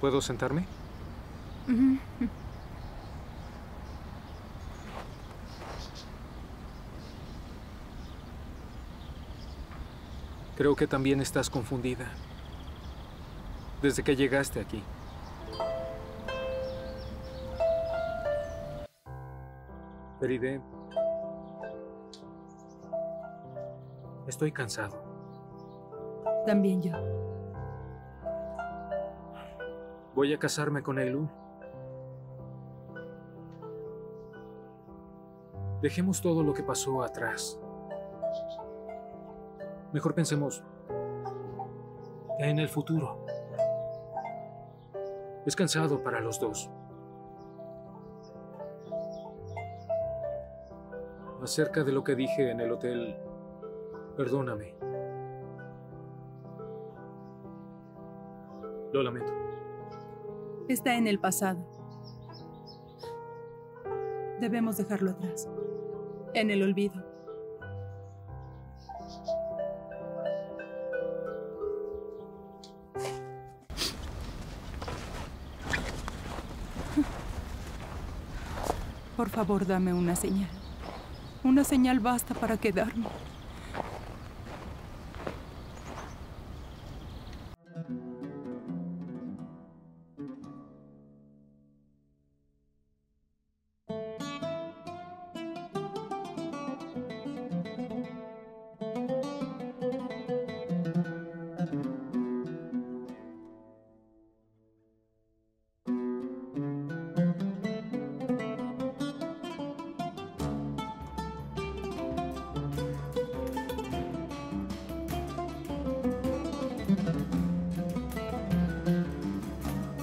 ¿Puedo sentarme? Creo que también estás confundida. Desde que llegaste aquí. Feride, estoy cansado. También yo. Voy a casarme con Eilu. Dejemos todo lo que pasó atrás. Mejor pensemos en el futuro. Es cansado para los dos. Acerca de lo que dije en el hotel, perdóname. Lo lamento. Está en el pasado. Debemos dejarlo atrás. En el olvido. Por favor, dame una señal. Una señal basta para quedarme.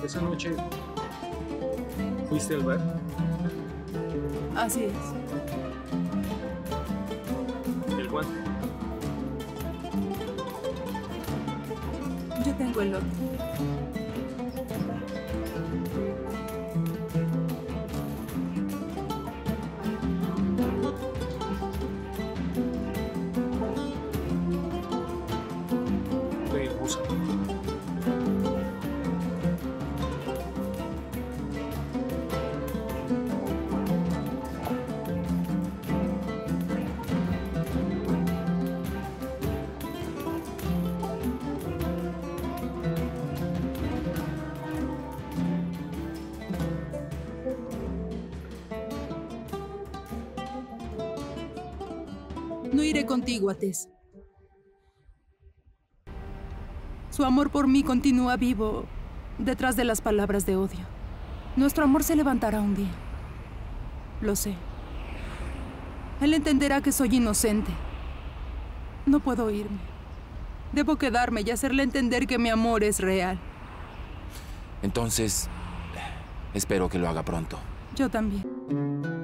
Esa noche, ¿fuiste al bar? Así es. El guante. Yo tengo el otro. No iré contigo, Ates. Su amor por mí continúa vivo detrás de las palabras de odio. Nuestro amor se levantará un día. Lo sé. Él entenderá que soy inocente. No puedo irme. Debo quedarme y hacerle entender que mi amor es real. Entonces, espero que lo haga pronto. Yo también.